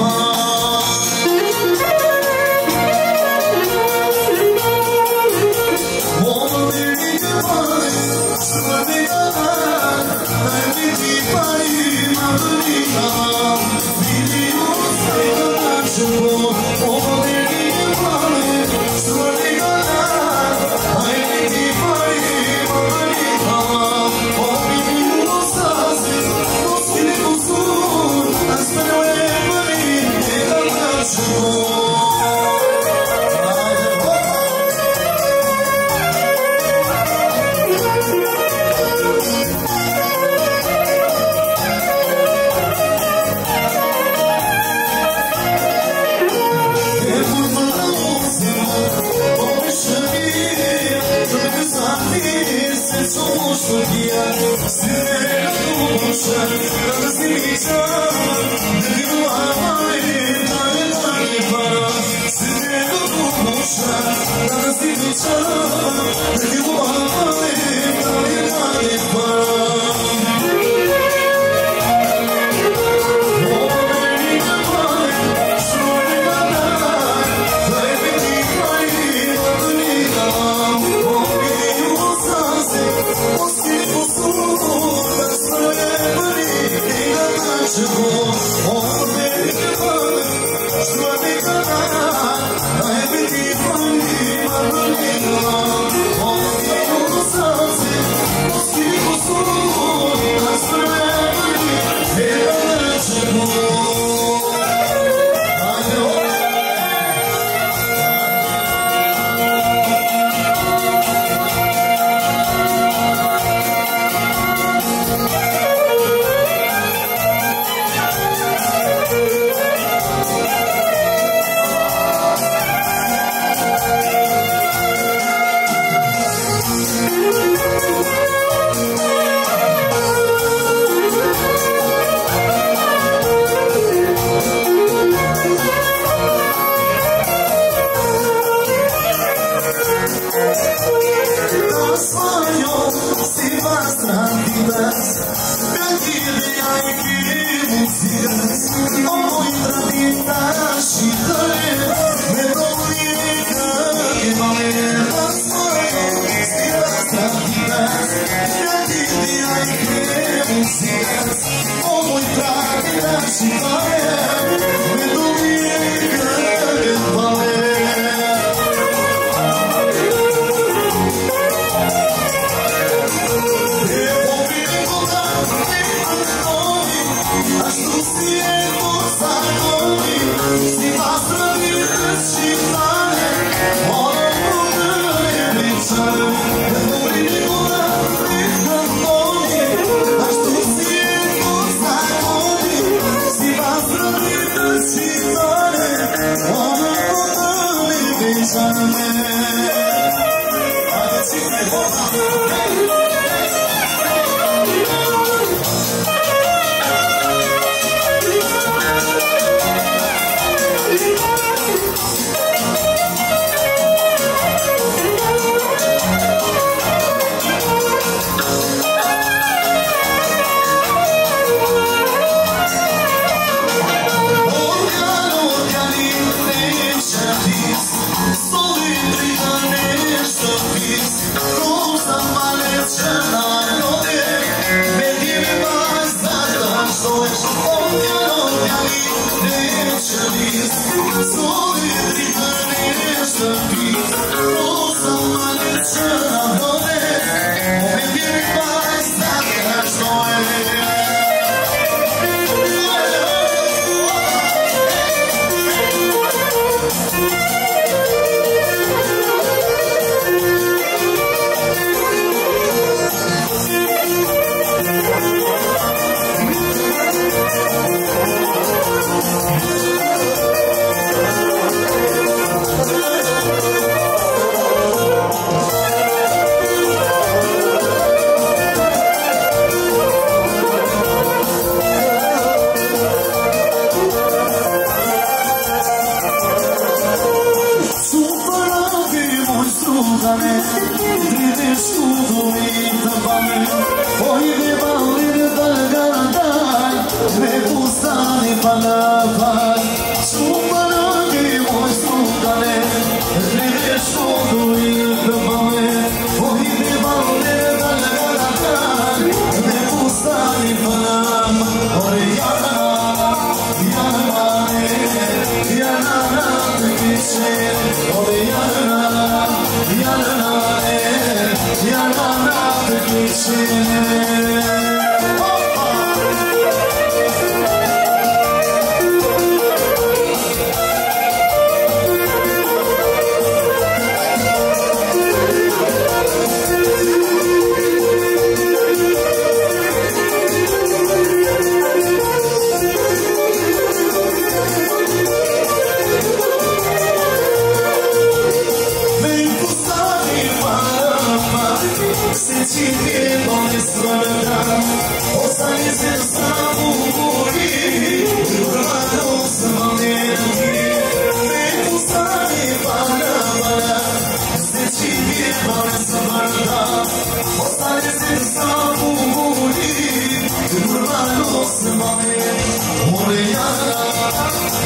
Oh. Sol e briganeiro, só fiz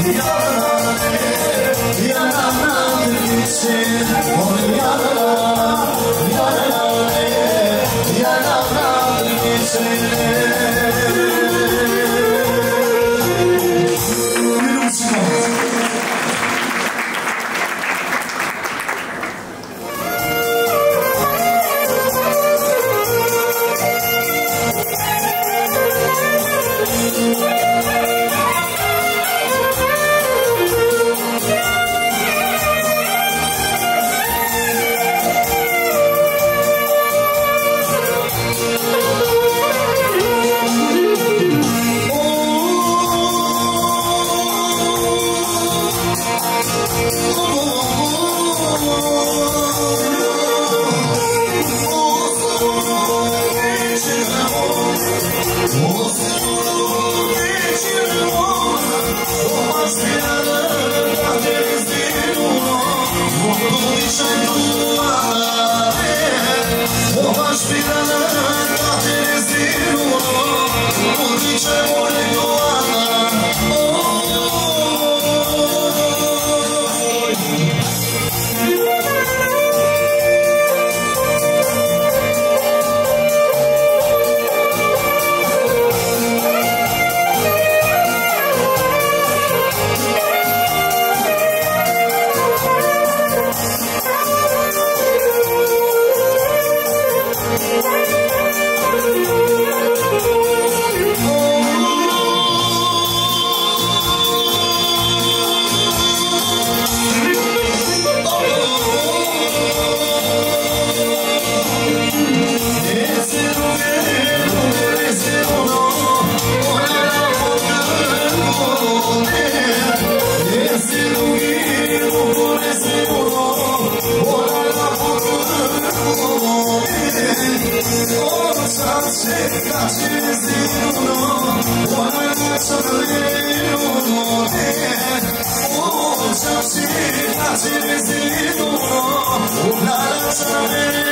jana, jana, için oh on. Thank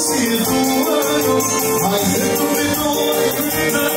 I humano, mas dentro de